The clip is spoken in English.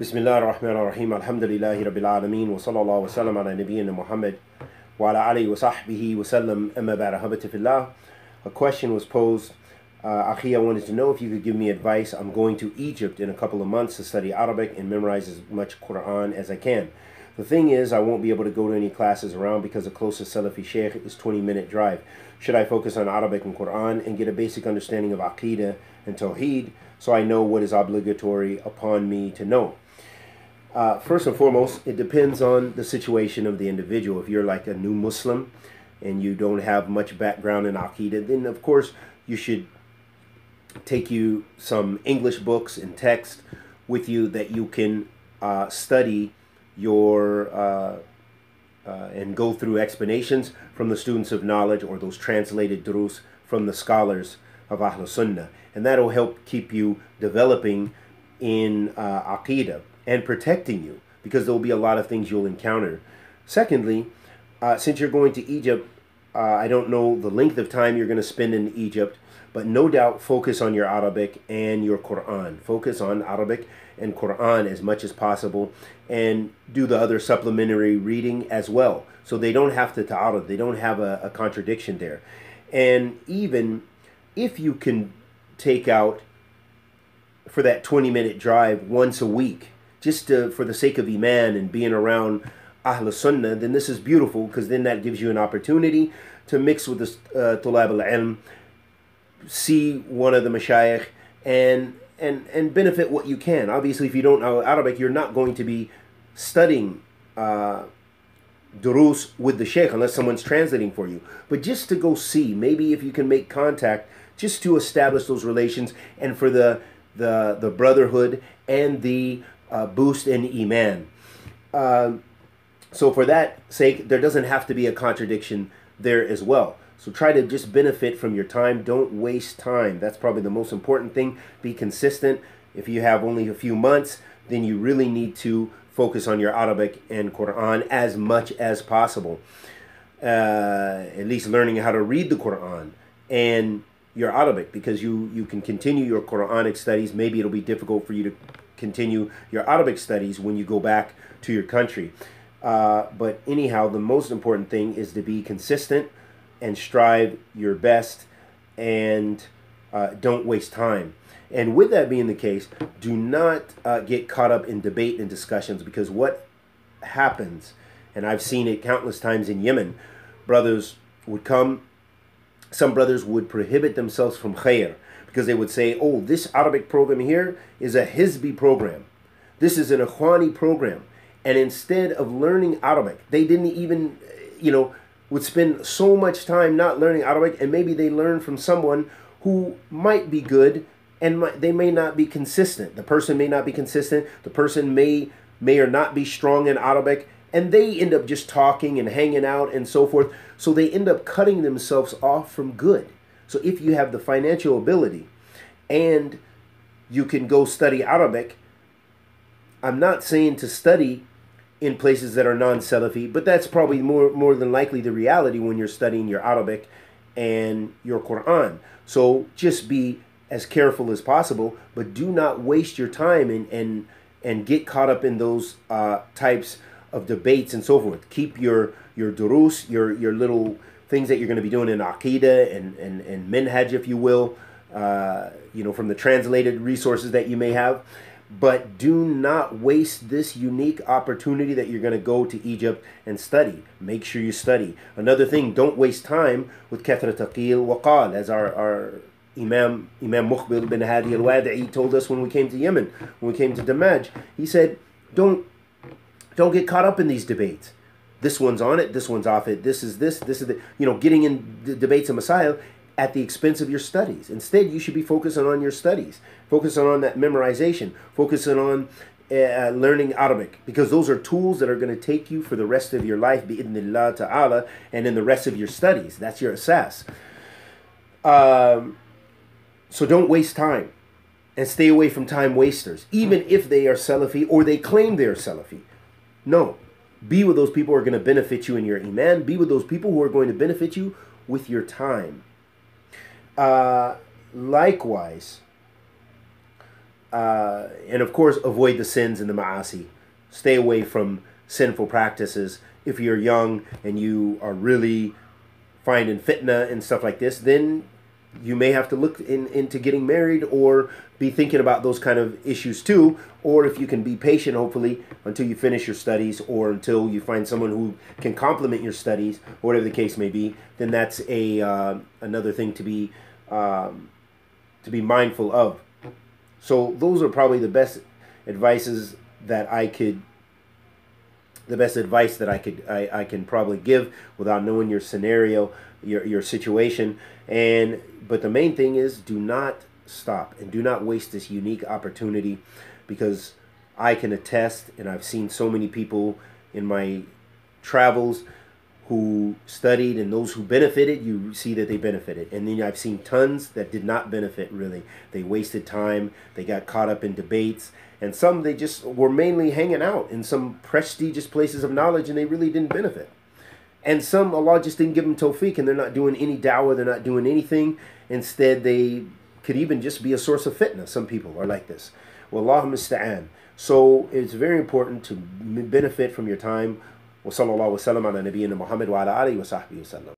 بسم الله الرحمن الرحيم الحمد لله رب العالمين وصلى الله وسلم على نبينا Muhammad وعلى آله وصحبه وسلم أما بعد أحبتي في الله A question was posed uh, Akhi, I wanted to know if you could give me advice. I'm going to Egypt in a couple of months to study Arabic and memorize as much Quran as I can. The thing is, I won't be able to go to any classes around because the closest Salafi Sheikh is 20 minute drive. Should I focus on Arabic and Quran and get a basic understanding of Aqidah and Tawheed so I know what is obligatory upon me to know? Uh, first and foremost, it depends on the situation of the individual. If you're like a new Muslim and you don't have much background in Aqidah, then of course you should take you some English books and text with you that you can uh, study your uh, uh, and go through explanations from the students of knowledge or those translated durus from the scholars of Ahl Sunnah. And that'll help keep you developing in uh, Aqidah and protecting you because there will be a lot of things you'll encounter. Secondly, uh, since you're going to Egypt, uh, I don't know the length of time you're going to spend in Egypt, but no doubt focus on your Arabic and your Quran. Focus on Arabic and Quran as much as possible and do the other supplementary reading as well. So they don't have to ta'arud, they don't have a, a contradiction there. And even if you can take out for that 20 minute drive once a week, just to, for the sake of Iman and being around Ahl Sunnah, then this is beautiful because then that gives you an opportunity to mix with the uh, Tulab al Ilm, see one of the Mashayikh, and and and benefit what you can. Obviously, if you don't know Arabic, you're not going to be studying uh, durus with the sheikh unless someone's translating for you. But just to go see, maybe if you can make contact, just to establish those relations, and for the the the brotherhood and the uh, boost in iman. Uh, so for that sake, there doesn't have to be a contradiction there as well. So try to just benefit from your time. Don't waste time. That's probably the most important thing. Be consistent. If you have only a few months, then you really need to focus on your Arabic and Quran as much as possible. Uh, at least learning how to read the Quran and your Arabic because you, you can continue your Quranic studies. Maybe it'll be difficult for you to continue your Arabic studies when you go back to your country. Uh, but anyhow, the most important thing is to be consistent and strive your best and uh, don't waste time. And with that being the case, do not uh, get caught up in debate and discussions because what happens, and I've seen it countless times in Yemen, brothers would come, some brothers would prohibit themselves from khair because they would say, oh, this Arabic program here is a Hizbi program. This is an Ikhwani program. And instead of learning Arabic, they didn't even, you know, would spend so much time not learning Arabic, and maybe they learn from someone who might be good and might, they may not be consistent. The person may not be consistent. The person may may or not be strong in Arabic, and they end up just talking and hanging out and so forth. So they end up cutting themselves off from good. So if you have the financial ability and you can go study Arabic, I'm not saying to study in places that are non-Salafi, but that's probably more more than likely the reality when you're studying your Arabic and your Quran. So just be as careful as possible, but do not waste your time and and and get caught up in those uh, types of debates and so forth. Keep your your durus, your your little things that you're going to be doing in Aqidah and and and Minhaj, if you will, uh, you know, from the translated resources that you may have but do not waste this unique opportunity that you're going to go to Egypt and study. Make sure you study. Another thing, don't waste time with kathrat taqil waqal, as our, our Imam Imam Muqbil bin Hadi al-Wadi'i told us when we came to Yemen, when we came to Damaj. He said, don't don't get caught up in these debates. This one's on it, this one's off it, this is this, this is the, you know, getting in the debates of Messiah at the expense of your studies. Instead, you should be focusing on your studies, focusing on that memorization, focusing on uh, learning Arabic, because those are tools that are going to take you for the rest of your life, bi'idnillah ta'ala, and in the rest of your studies. That's your assess. Um, so don't waste time and stay away from time wasters, even if they are Salafi or they claim they're Salafi. No. Be with those people who are going to benefit you in your Iman. Be with those people who are going to benefit you with your time. Uh, likewise, uh, and of course, avoid the sins and the ma'asi. Stay away from sinful practices. If you're young and you are really finding fitna and stuff like this, then you may have to look in, into getting married or be thinking about those kind of issues too. Or if you can be patient, hopefully, until you finish your studies or until you find someone who can complement your studies, or whatever the case may be, then that's a uh, another thing to be um, to be mindful of. So those are probably the best advices that I could the best advice that I could I, I can probably give without knowing your scenario, your your situation. And but the main thing is do not stop and do not waste this unique opportunity because I can attest and I've seen so many people in my travels who studied and those who benefited, you see that they benefited. And then I've seen tons that did not benefit really. They wasted time, they got caught up in debates, and some they just were mainly hanging out in some prestigious places of knowledge and they really didn't benefit. And some Allah just didn't give them tawfiq and they're not doing any dawah, they're not doing anything. Instead, they could even just be a source of fitna. Some people are like this. Well, Wallahu musta'an. So it's very important to benefit from your time وصلى الله وسلم على نبينا محمد وعلى آله وصحبه وسلم.